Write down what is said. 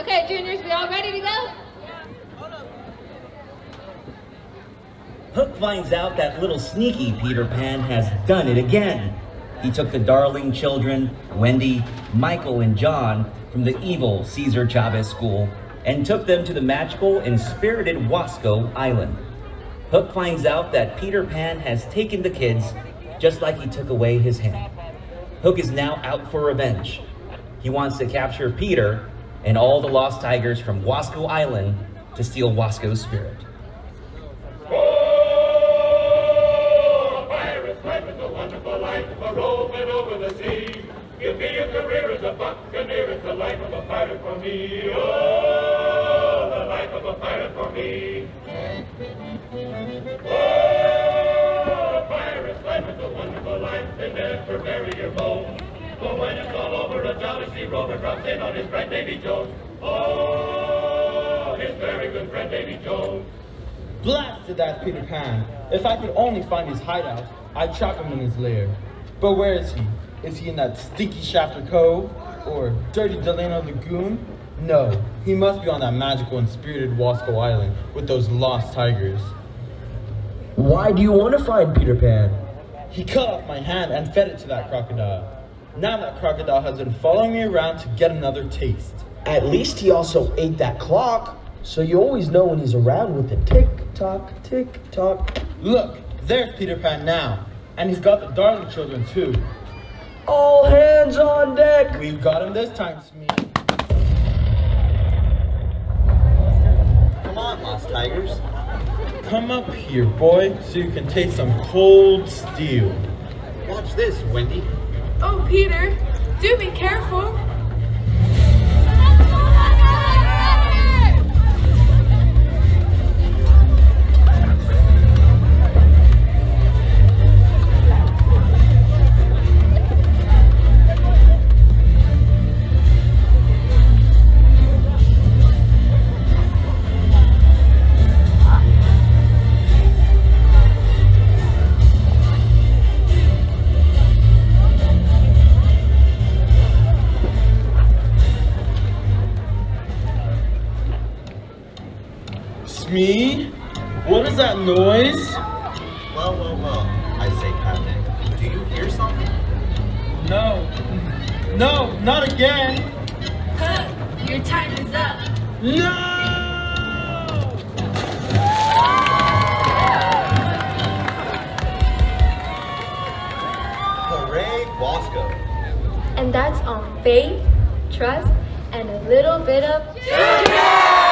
Okay, juniors, we all ready to go? Yeah. Hook finds out that little sneaky Peter Pan has done it again. He took the darling children, Wendy, Michael, and John, from the evil Cesar Chavez school and took them to the magical and spirited Wasco Island. Hook finds out that Peter Pan has taken the kids just like he took away his hand. Hook is now out for revenge. He wants to capture Peter and all the lost tigers from Wasco Island to steal Wasco's spirit. Oh, pirate's a wonderful life, a roving over the sea. A career as a buccaneer, it's the life of a pirate for me. Oh, the life of a pirate for me. Oh, life is a wonderful life, they never bury your bones. But when it's all over, a jolly sea rover drops in on his friend Davy Jones. Oh, his very good friend Davy Jones. Blasted that Peter Pan. If I could only find his hideout, I'd trap him in his lair. But where is he? Is he in that stinky Shafter Cove? Or dirty Delano Lagoon? No, he must be on that magical and spirited Wasco Island with those lost tigers. Why do you want to find Peter Pan? He cut off my hand and fed it to that crocodile. Now that crocodile has been following me around to get another taste. At least he also ate that clock, so you always know when he's around with the tick tock, tick tock. Look, there's Peter Pan now. And he's got the darling children too. All hands on deck! We've got him this time, Smee. Come on, Lost Tigers. Come up here, boy, so you can taste some cold steel. Watch this, Wendy. Oh, Peter, do be careful. Smee? What is that noise? Well, well, well. I say, Captain, do you hear something? No. No, not again. Huh, your time is up. No! Hooray, Wasco. And that's on faith, trust, and a little bit of... Junior!